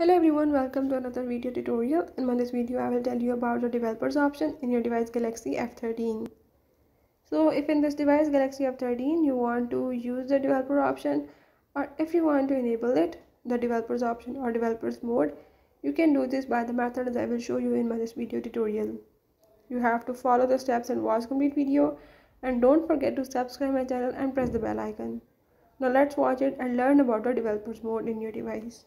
Hello everyone, welcome to another video tutorial. In this video, I will tell you about the developers option in your device Galaxy F13. So if in this device Galaxy F13 you want to use the developer option or if you want to enable it, the developers option or developers mode, you can do this by the methods I will show you in this video tutorial. You have to follow the steps and watch complete video and don't forget to subscribe my channel and press the bell icon. Now let's watch it and learn about the developers mode in your device.